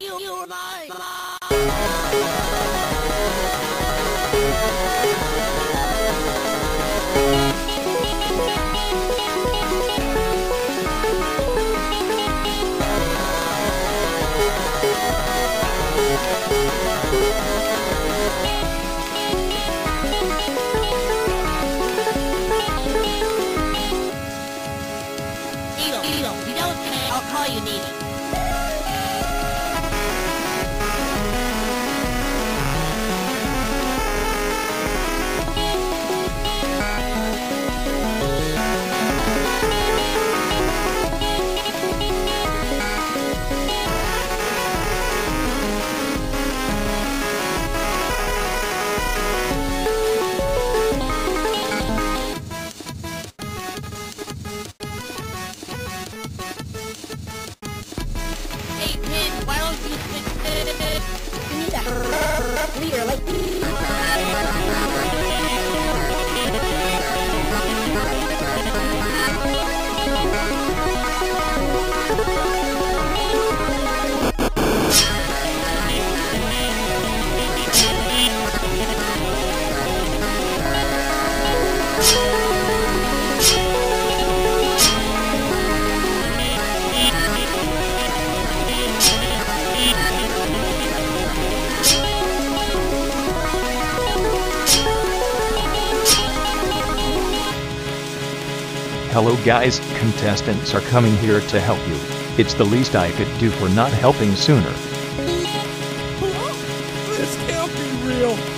Needle, Needle, you don't say, I'll call you Needle. Hello guys, contestants are coming here to help you. It's the least I could do for not helping sooner. This can't be real.